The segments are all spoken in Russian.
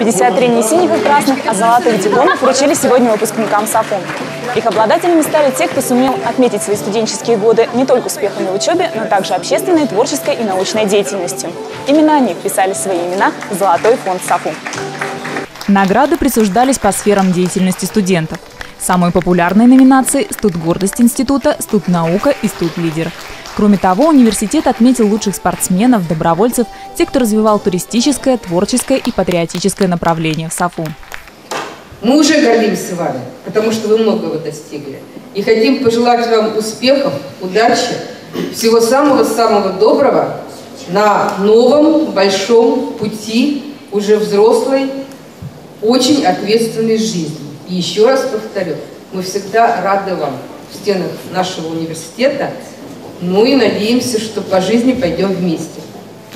53 не синих и красных, а золотых дипломов вручили сегодня выпускникам САФУ. Их обладателями стали те, кто сумел отметить свои студенческие годы не только успехами в учебе, но также общественной, творческой и научной деятельностью. Именно они вписали свои имена в Золотой фонд САФУ. Награды присуждались по сферам деятельности студентов. Самые популярные номинации – «Студгордость института», «Студнаука» и «Студлидер». Кроме того, университет отметил лучших спортсменов, добровольцев, тех, кто развивал туристическое, творческое и патриотическое направление в САФУ. Мы уже гордимся вами, потому что вы многого достигли. И хотим пожелать вам успехов, удачи, всего самого-самого доброго на новом большом пути уже взрослой, очень ответственной жизни. И еще раз повторю, мы всегда рады вам в стенах нашего университета, ну и надеемся, что по жизни пойдем вместе.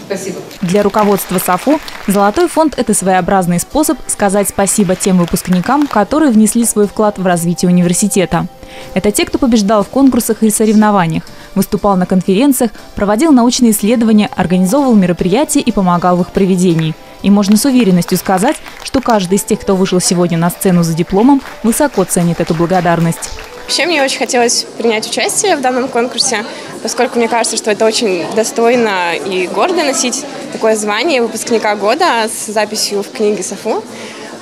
Спасибо. Для руководства САФУ «Золотой фонд» – это своеобразный способ сказать спасибо тем выпускникам, которые внесли свой вклад в развитие университета. Это те, кто побеждал в конкурсах и соревнованиях, выступал на конференциях, проводил научные исследования, организовывал мероприятия и помогал в их проведении. И можно с уверенностью сказать, что каждый из тех, кто вышел сегодня на сцену за дипломом, высоко ценит эту благодарность. Вообще мне очень хотелось принять участие в данном конкурсе, поскольку мне кажется, что это очень достойно и гордо носить такое звание выпускника года с записью в книге САФУ.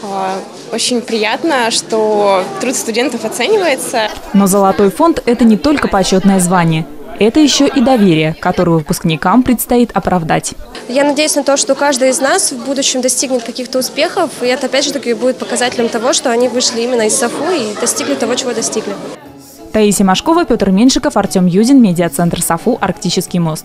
А, очень приятно, что труд студентов оценивается. Но «Золотой фонд» – это не только почетное звание. Это еще и доверие, которое выпускникам предстоит оправдать. Я надеюсь на то, что каждый из нас в будущем достигнет каких-то успехов, и это опять же таки будет показателем того, что они вышли именно из САФУ и достигли того, чего достигли. Таисия Машкова, Петр Меньшиков, Артем Юдин, медиацентр САФУ «Арктический мост».